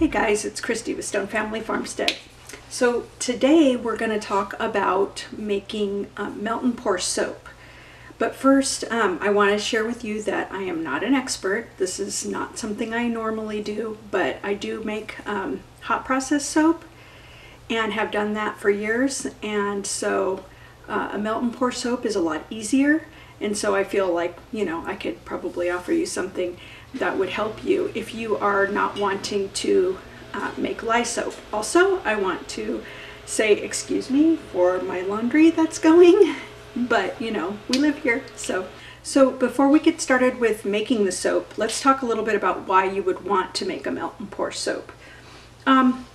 Hey guys, it's Kristi with Stone Family Farmstead. So today we're going to talk about making uh, melt and pour soap. But first, um, I want to share with you that I am not an expert. This is not something I normally do, but I do make um, hot process soap and have done that for years. And so uh, a melt and pour soap is a lot easier. And so I feel like, you know, I could probably offer you something that would help you if you are not wanting to uh, make lye soap. Also, I want to say excuse me for my laundry that's going but you know, we live here. So, so before we get started with making the soap, let's talk a little bit about why you would want to make a melt and pour soap. Um,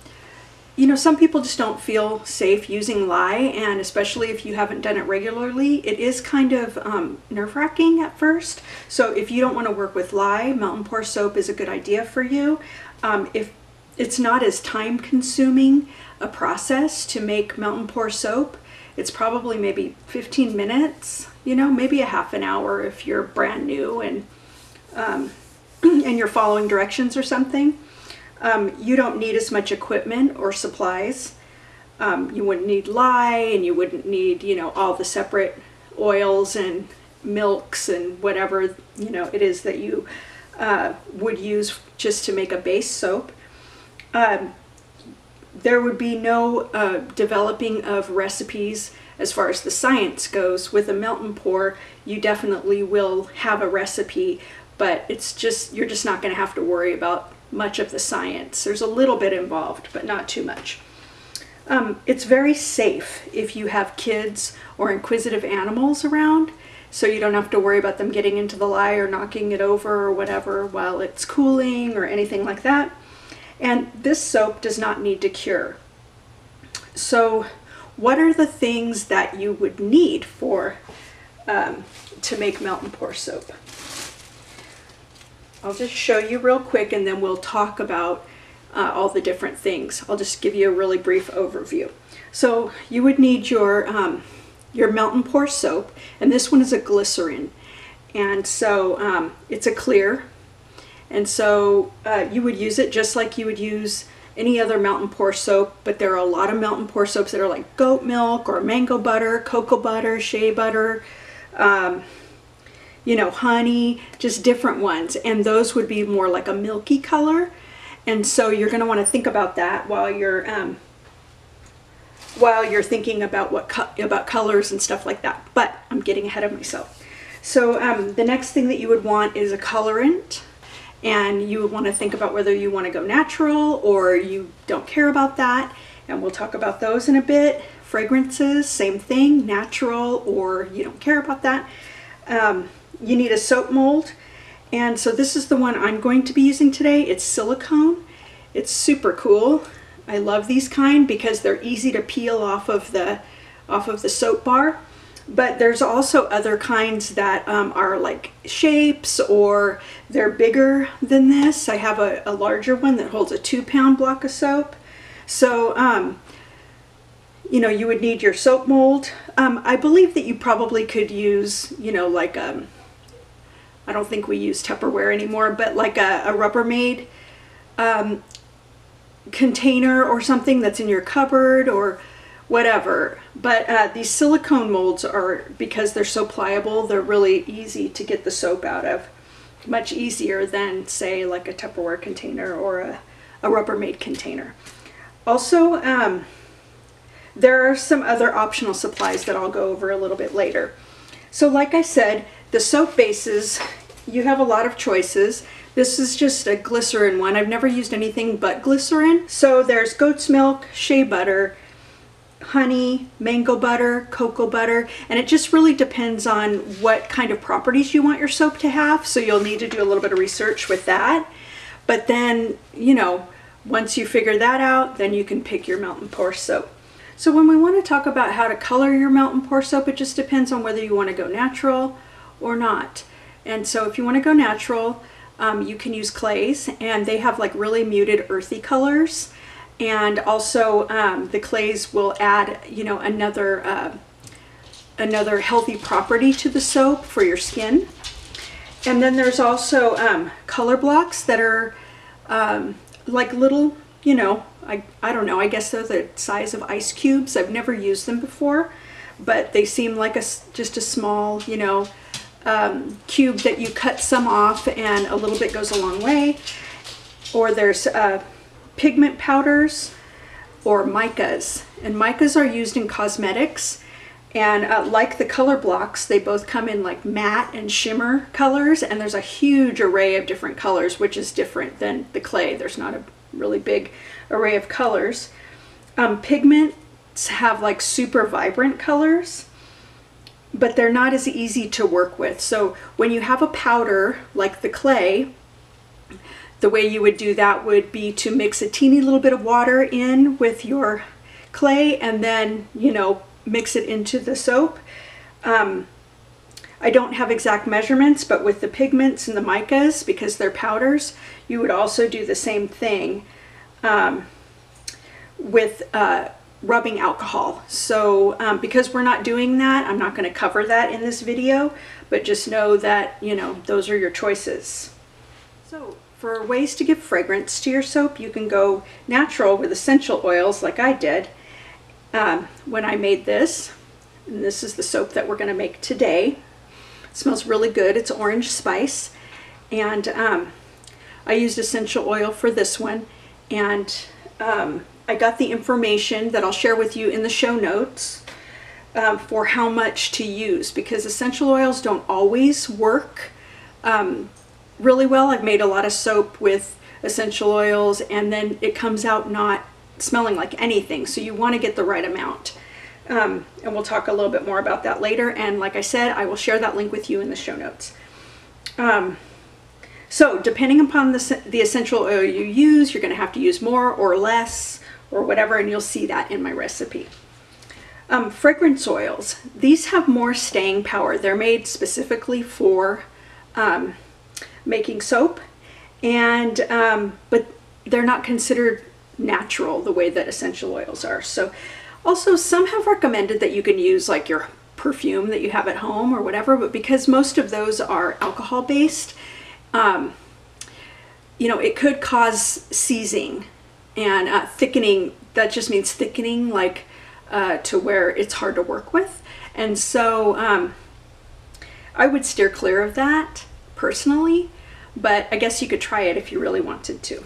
you know, some people just don't feel safe using lye, and especially if you haven't done it regularly, it is kind of um, nerve-wracking at first. So if you don't want to work with lye, and pour soap is a good idea for you. Um, if it's not as time-consuming a process to make and pour soap, it's probably maybe 15 minutes, you know, maybe a half an hour if you're brand new and um, and you're following directions or something. Um, you don't need as much equipment or supplies. Um, you wouldn't need lye and you wouldn't need, you know, all the separate oils and milks and whatever, you know, it is that you uh, would use just to make a base soap. Um, there would be no uh, developing of recipes as far as the science goes. With a melt and pour, you definitely will have a recipe, but it's just, you're just not going to have to worry about much of the science. There's a little bit involved, but not too much. Um, it's very safe if you have kids or inquisitive animals around, so you don't have to worry about them getting into the lye or knocking it over or whatever while it's cooling or anything like that. And this soap does not need to cure. So what are the things that you would need for um, to make melt and pour soap? I'll just show you real quick and then we'll talk about uh, all the different things. I'll just give you a really brief overview. So you would need your, um, your melt and pour soap and this one is a glycerin and so um, it's a clear and so uh, you would use it just like you would use any other melt and pour soap, but there are a lot of melt and pour soaps that are like goat milk or mango butter, cocoa butter, shea butter, um, you know, honey, just different ones. And those would be more like a milky color. And so you're going to want to think about that while you're um, while you're thinking about what co about colors and stuff like that. But I'm getting ahead of myself. So um, the next thing that you would want is a colorant and you would want to think about whether you want to go natural or you don't care about that and we'll talk about those in a bit fragrances same thing natural or you don't care about that um, you need a soap mold and so this is the one I'm going to be using today it's silicone it's super cool I love these kind because they're easy to peel off of the off of the soap bar but there's also other kinds that um, are like shapes or they're bigger than this. I have a, a larger one that holds a two pound block of soap. So, um, you know, you would need your soap mold. Um, I believe that you probably could use, you know, like, um, I don't think we use Tupperware anymore, but like a, a Rubbermaid um, container or something that's in your cupboard or whatever. But uh, these silicone molds are, because they're so pliable, they're really easy to get the soap out of. Much easier than, say, like a Tupperware container or a, a Rubbermaid container. Also, um, there are some other optional supplies that I'll go over a little bit later. So like I said, the soap bases, you have a lot of choices. This is just a glycerin one. I've never used anything but glycerin. So there's goat's milk, shea butter, honey, mango butter, cocoa butter, and it just really depends on what kind of properties you want your soap to have. So you'll need to do a little bit of research with that. But then, you know, once you figure that out, then you can pick your melt and pour soap. So when we want to talk about how to color your melt and pour soap, it just depends on whether you want to go natural or not. And so if you want to go natural, um, you can use clays and they have like really muted earthy colors and also um, the clays will add you know another uh, another healthy property to the soap for your skin and then there's also um, color blocks that are um, like little, you know, I, I don't know, I guess they're the size of ice cubes. I've never used them before, but they seem like a, just a small, you know, um, cube that you cut some off and a little bit goes a long way. Or there's uh, pigment powders or micas. And micas are used in cosmetics. And uh, like the color blocks, they both come in like matte and shimmer colors. And there's a huge array of different colors, which is different than the clay. There's not a really big array of colors. Um, pigments have like super vibrant colors, but they're not as easy to work with. So when you have a powder like the clay, the way you would do that would be to mix a teeny little bit of water in with your clay and then, you know, mix it into the soap. Um, I don't have exact measurements, but with the pigments and the micas, because they're powders, you would also do the same thing um, with uh, rubbing alcohol. So um, because we're not doing that, I'm not going to cover that in this video, but just know that, you know, those are your choices. So for ways to give fragrance to your soap, you can go natural with essential oils like I did um, when I made this. And this is the soap that we're going to make today. It smells really good. It's orange spice. And um, I used essential oil for this one. And um, I got the information that I'll share with you in the show notes um, for how much to use because essential oils don't always work um, really well. I've made a lot of soap with essential oils and then it comes out not smelling like anything. So you want to get the right amount. Um, and we'll talk a little bit more about that later. And like I said, I will share that link with you in the show notes. Um, so depending upon the, the essential oil you use, you're going to have to use more or less or whatever, and you'll see that in my recipe. Um, fragrance oils. These have more staying power. They're made specifically for um, making soap, and um, but they're not considered natural the way that essential oils are. So also some have recommended that you can use like your perfume that you have at home or whatever, but because most of those are alcohol based, um, you know, it could cause seizing and uh, thickening. That just means thickening like uh, to where it's hard to work with. And so um, I would steer clear of that personally, but I guess you could try it if you really wanted to.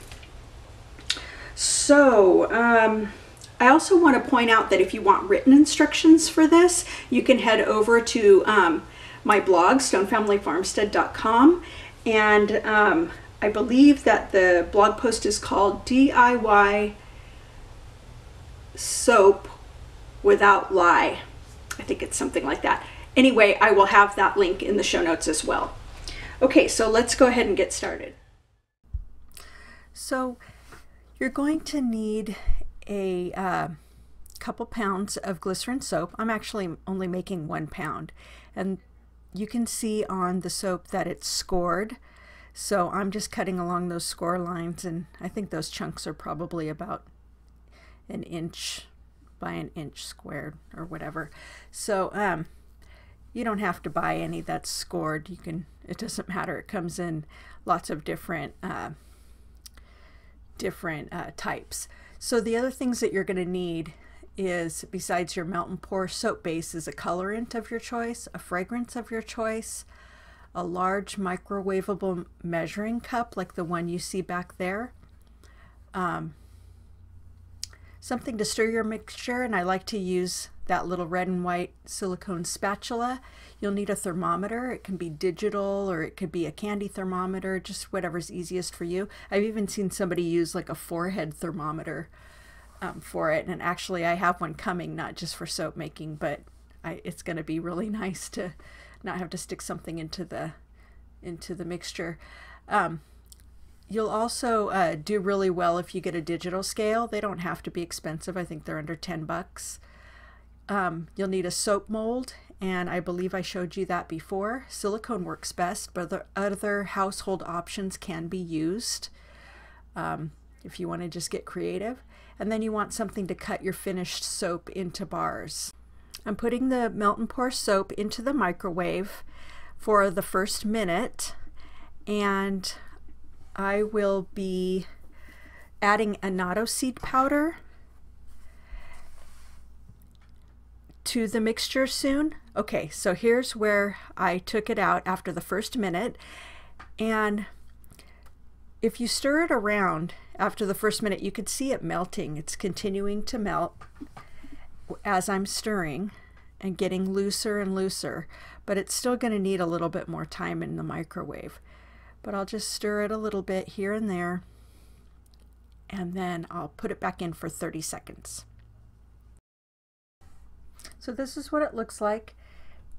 So, um, I also want to point out that if you want written instructions for this, you can head over to um, my blog, stonefamilyfarmstead.com, and um, I believe that the blog post is called DIY Soap Without Lye. I think it's something like that. Anyway, I will have that link in the show notes as well. Okay, so let's go ahead and get started. So, you're going to need a uh, couple pounds of glycerin soap. I'm actually only making one pound. And you can see on the soap that it's scored. So I'm just cutting along those score lines and I think those chunks are probably about an inch by an inch squared or whatever. So um, you don't have to buy any that's scored. You can, it doesn't matter. It comes in lots of different uh, different uh, types. So the other things that you're going to need is, besides your melt and pour soap base, is a colorant of your choice, a fragrance of your choice, a large microwavable measuring cup like the one you see back there, um, something to stir your mixture, and I like to use that little red and white silicone spatula. You'll need a thermometer. It can be digital or it could be a candy thermometer, just whatever's easiest for you. I've even seen somebody use like a forehead thermometer um, for it. And actually, I have one coming, not just for soap making, but I, it's going to be really nice to not have to stick something into the into the mixture. Um, You'll also uh, do really well if you get a digital scale. They don't have to be expensive. I think they're under 10 bucks. Um, you'll need a soap mold, and I believe I showed you that before. Silicone works best, but the other household options can be used um, if you want to just get creative. And then you want something to cut your finished soap into bars. I'm putting the melt and pour soap into the microwave for the first minute, and I will be adding annatto seed powder to the mixture soon. Okay, so here's where I took it out after the first minute. And if you stir it around after the first minute, you could see it melting. It's continuing to melt as I'm stirring and getting looser and looser, but it's still going to need a little bit more time in the microwave. But I'll just stir it a little bit here and there, and then I'll put it back in for 30 seconds. So this is what it looks like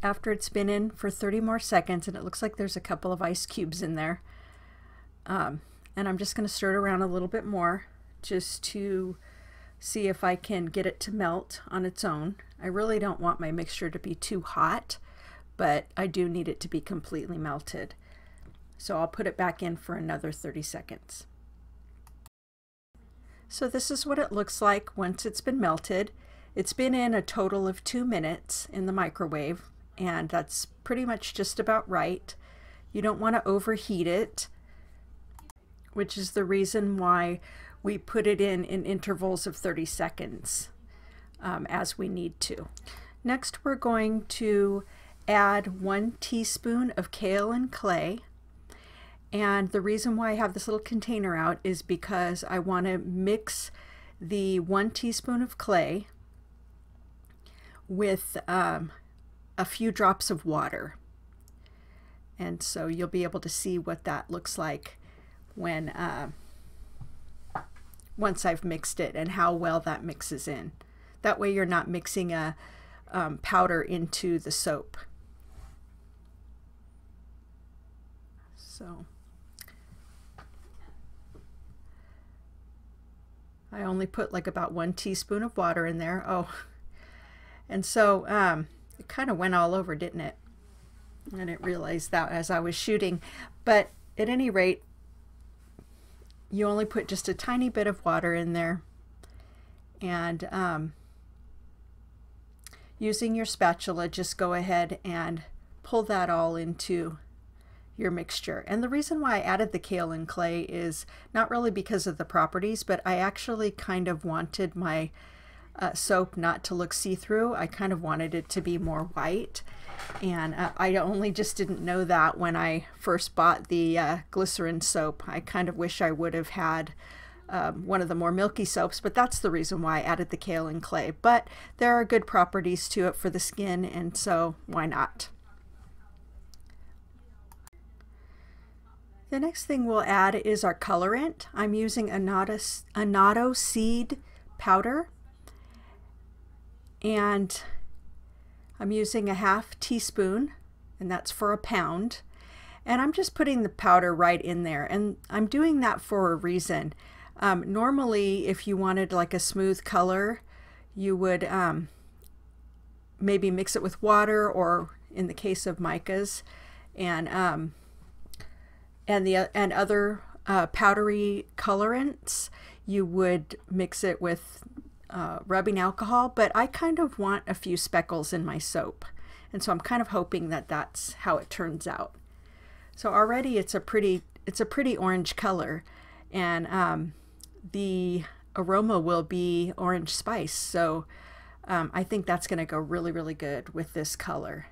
after it's been in for 30 more seconds, and it looks like there's a couple of ice cubes in there. Um, and I'm just going to stir it around a little bit more just to see if I can get it to melt on its own. I really don't want my mixture to be too hot, but I do need it to be completely melted. So I'll put it back in for another 30 seconds. So this is what it looks like once it's been melted. It's been in a total of two minutes in the microwave, and that's pretty much just about right. You don't want to overheat it, which is the reason why we put it in in intervals of 30 seconds um, as we need to. Next, we're going to add one teaspoon of kaolin clay. And the reason why I have this little container out is because I want to mix the one teaspoon of clay with um, a few drops of water. And so you'll be able to see what that looks like when uh, once I've mixed it and how well that mixes in. That way you're not mixing a um, powder into the soap. So I only put like about one teaspoon of water in there. Oh, and so um, it kind of went all over, didn't it? I didn't realize that as I was shooting. But at any rate, you only put just a tiny bit of water in there. And um, using your spatula, just go ahead and pull that all into your mixture. And the reason why I added the kaolin clay is not really because of the properties, but I actually kind of wanted my uh, soap not to look see-through. I kind of wanted it to be more white. And uh, I only just didn't know that when I first bought the uh, glycerin soap. I kind of wish I would have had um, one of the more milky soaps, but that's the reason why I added the kaolin clay. But there are good properties to it for the skin, and so why not? The next thing we'll add is our colorant. I'm using annatto, annatto seed powder, and I'm using a half teaspoon, and that's for a pound. And I'm just putting the powder right in there, and I'm doing that for a reason. Um, normally, if you wanted like a smooth color, you would um, maybe mix it with water or in the case of micas and um, and the and other uh, powdery colorants, you would mix it with uh, rubbing alcohol. But I kind of want a few speckles in my soap, and so I'm kind of hoping that that's how it turns out. So already it's a pretty it's a pretty orange color, and um, the aroma will be orange spice. So um, I think that's going to go really, really good with this color.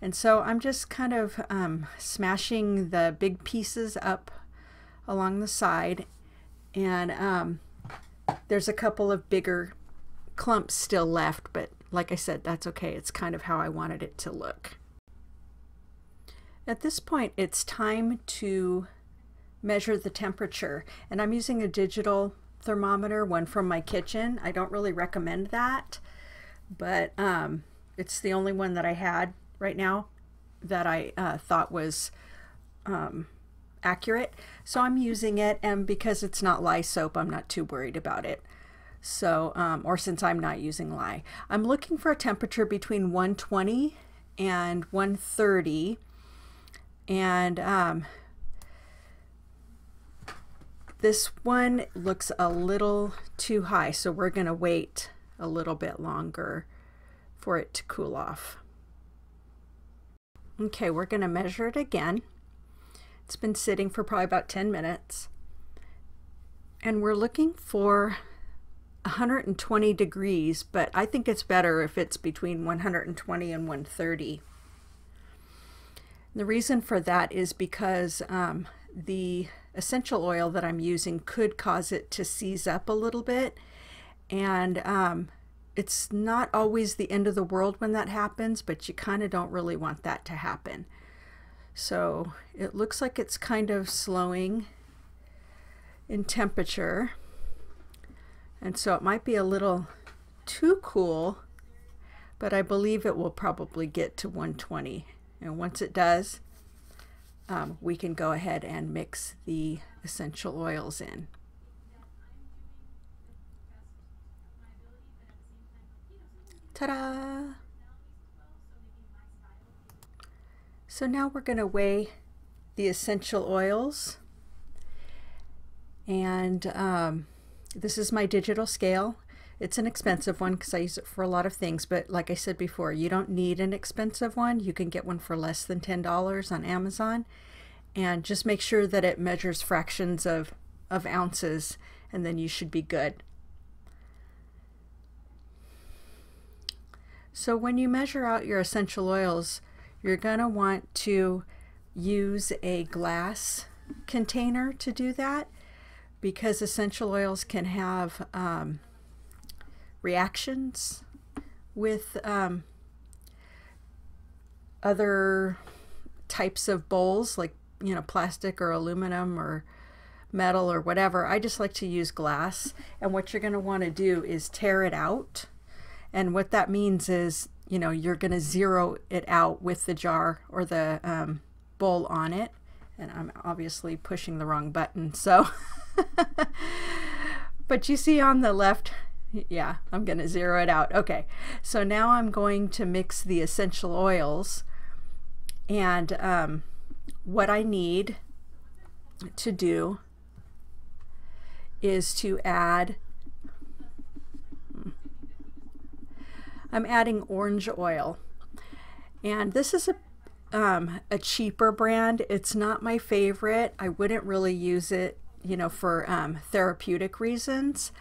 And so I'm just kind of um, smashing the big pieces up along the side. And um, there's a couple of bigger clumps still left, but like I said, that's okay. It's kind of how I wanted it to look. At this point, it's time to measure the temperature. And I'm using a digital thermometer, one from my kitchen. I don't really recommend that, but um, it's the only one that I had right now that I uh, thought was um, accurate. So I'm using it, and because it's not lye soap, I'm not too worried about it. So, um, or since I'm not using lye, I'm looking for a temperature between 120 and 130. And um, this one looks a little too high, so we're going to wait a little bit longer for it to cool off. Okay, we're going to measure it again. It's been sitting for probably about 10 minutes. and we're looking for 120 degrees, but I think it's better if it's between 120 and 130. The reason for that is because um, the essential oil that I'm using could cause it to seize up a little bit. And um, it's not always the end of the world when that happens, but you kind of don't really want that to happen. So it looks like it's kind of slowing in temperature. And so it might be a little too cool, but I believe it will probably get to 120. And once it does, um, we can go ahead and mix the essential oils in. Ta-da! So now we're going to weigh the essential oils. And um, this is my digital scale. It's an expensive one because I use it for a lot of things, but like I said before, you don't need an expensive one. You can get one for less than $10 on Amazon. And just make sure that it measures fractions of, of ounces, and then you should be good. So when you measure out your essential oils, you're going to want to use a glass container to do that because essential oils can have um, reactions with um, other types of bowls like you know plastic or aluminum or metal or whatever. I just like to use glass and what you're going to want to do is tare it out. And what that means is you know you're going to zero it out with the jar or the um, bowl on it. And I'm obviously pushing the wrong button so but you see on the left yeah, I'm going to zero it out. Okay, so now I'm going to mix the essential oils. And um, what I need to do is to add, I'm adding orange oil. And this is a um, a cheaper brand. It's not my favorite. I wouldn't really use it, you know, for um, therapeutic reasons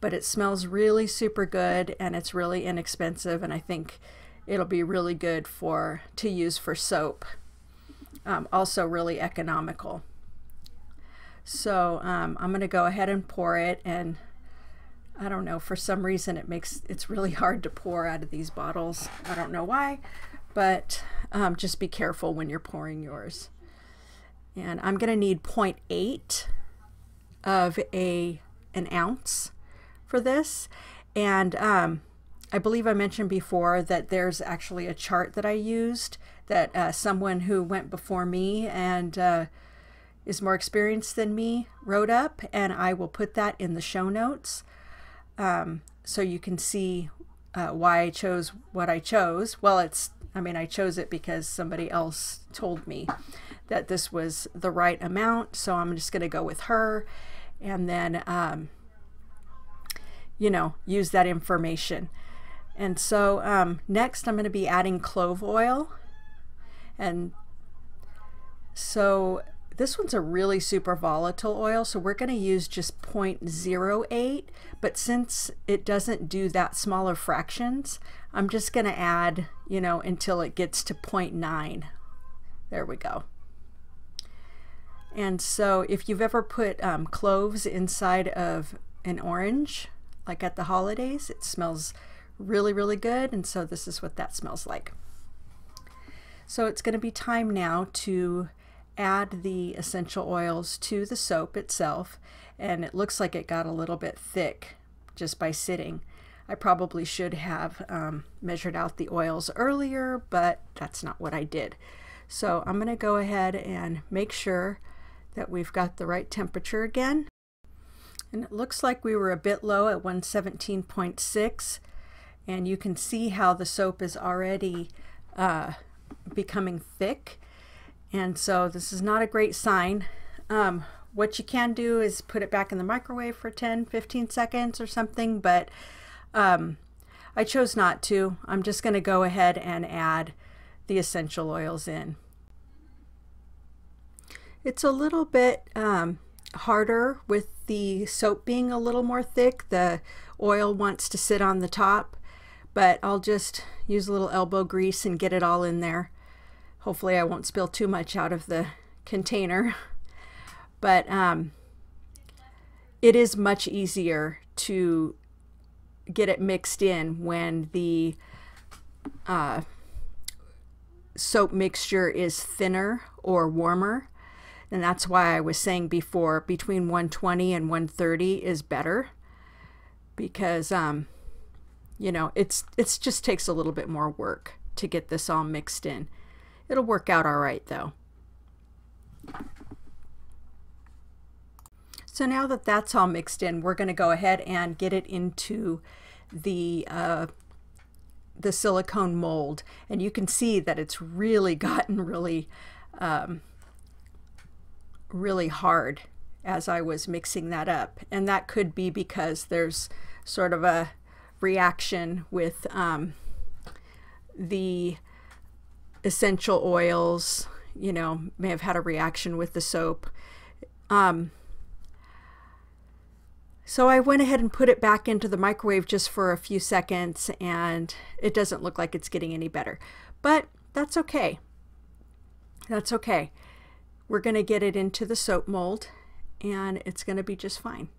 but it smells really super good and it's really inexpensive and I think it'll be really good for to use for soap. Um, also really economical. So um, I'm going to go ahead and pour it and I don't know, for some reason it makes, it's really hard to pour out of these bottles. I don't know why, but um, just be careful when you're pouring yours. And I'm going to need 0.8 of a an ounce for this. And um, I believe I mentioned before that there's actually a chart that I used that uh, someone who went before me and uh, is more experienced than me wrote up, and I will put that in the show notes um, so you can see uh, why I chose what I chose. Well, it's, I mean, I chose it because somebody else told me that this was the right amount, so I'm just going to go with her. And then um, you know, use that information. And so um, next I'm going to be adding clove oil. And so this one's a really super volatile oil, so we're going to use just 0.08, but since it doesn't do that smaller fractions, I'm just going to add, you know, until it gets to 0.9. There we go. And so if you've ever put um, cloves inside of an orange, like at the holidays. It smells really, really good. And so this is what that smells like. So it's going to be time now to add the essential oils to the soap itself. And it looks like it got a little bit thick just by sitting. I probably should have um, measured out the oils earlier, but that's not what I did. So I'm going to go ahead and make sure that we've got the right temperature again. And it looks like we were a bit low at 117.6 and you can see how the soap is already uh, becoming thick and so this is not a great sign. Um, what you can do is put it back in the microwave for 10 15 seconds or something but um, I chose not to. I'm just going to go ahead and add the essential oils in. It's a little bit um, harder with the soap being a little more thick. The oil wants to sit on the top, but I'll just use a little elbow grease and get it all in there. Hopefully I won't spill too much out of the container. But um, it is much easier to get it mixed in when the uh, soap mixture is thinner or warmer. And that's why I was saying before between 120 and 130 is better because um, you know, it's it's just takes a little bit more work to get this all mixed in. It'll work out all right though. So now that that's all mixed in, we're going to go ahead and get it into the uh, the silicone mold. And you can see that it's really gotten really, um, really hard as I was mixing that up. And that could be because there's sort of a reaction with um, the essential oils, you know, may have had a reaction with the soap. Um, so I went ahead and put it back into the microwave just for a few seconds and it doesn't look like it's getting any better. But that's okay. That's okay. We're going to get it into the soap mold and it's going to be just fine.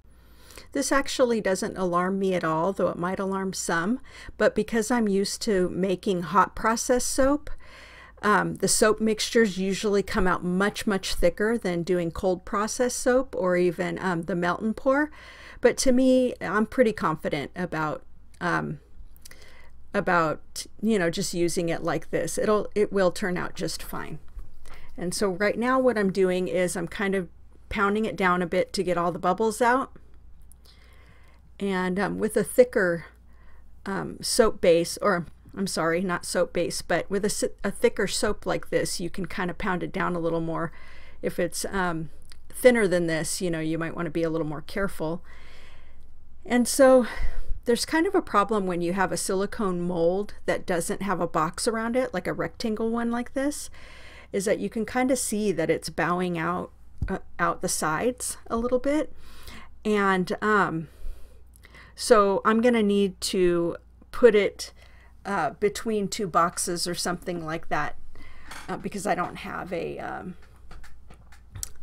This actually doesn't alarm me at all, though it might alarm some, but because I'm used to making hot process soap, um, the soap mixtures usually come out much, much thicker than doing cold process soap or even um, the melt and pour. But to me, I'm pretty confident about um, about you know just using it like this. It'll it will turn out just fine. And so right now what I'm doing is I'm kind of pounding it down a bit to get all the bubbles out. And um, with a thicker um, soap base, or I'm sorry, not soap base, but with a, a, thicker soap like this, you can kind of pound it down a little more. If it's um, thinner than this, you know, you might want to be a little more careful. And so there's kind of a problem when you have a silicone mold that doesn't have a box around it, like a rectangle one like this, is that you can kind of see that it's bowing out uh, out the sides a little bit. And um, so I'm going to need to put it uh, between two boxes or something like that uh, because I don't have a um,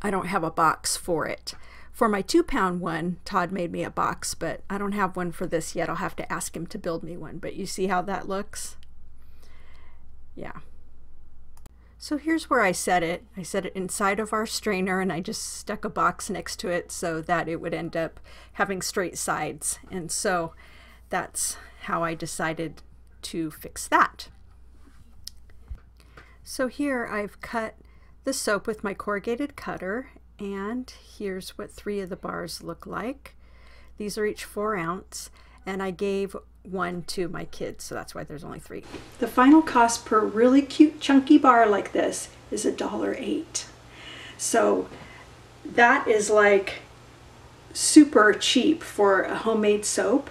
I don't have a box for it. For my two pound one, Todd made me a box, but I don't have one for this yet. I'll have to ask him to build me one, but you see how that looks? Yeah. So here's where I set it. I set it inside of our strainer and I just stuck a box next to it so that it would end up having straight sides. And so that's how I decided to fix that. So here I've cut the soap with my corrugated cutter and here's what three of the bars look like. These are each four ounce, and I gave one to my kids, so that's why there's only three. The final cost per really cute chunky bar like this is a dollar eight. So that is like super cheap for a homemade soap.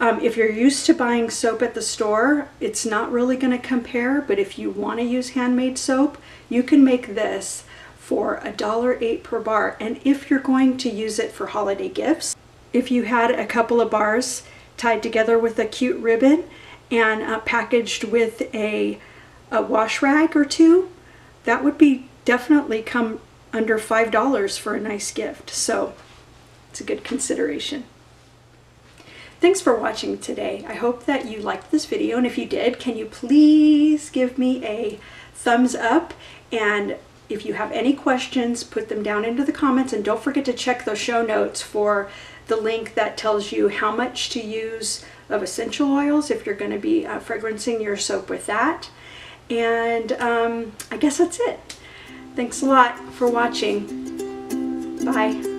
Um, if you're used to buying soap at the store, it's not really going to compare, but if you want to use handmade soap, you can make this for a dollar eight per bar. And if you're going to use it for holiday gifts, if you had a couple of bars tied together with a cute ribbon and uh, packaged with a, a wash rag or two, that would be definitely come under $5 for a nice gift. So it's a good consideration. Thanks for watching today. I hope that you liked this video and if you did, can you please give me a thumbs up and if you have any questions, put them down into the comments and don't forget to check those show notes for the link that tells you how much to use of essential oils if you're going to be uh, fragrancing your soap with that. And um, I guess that's it. Thanks a lot for watching. Bye.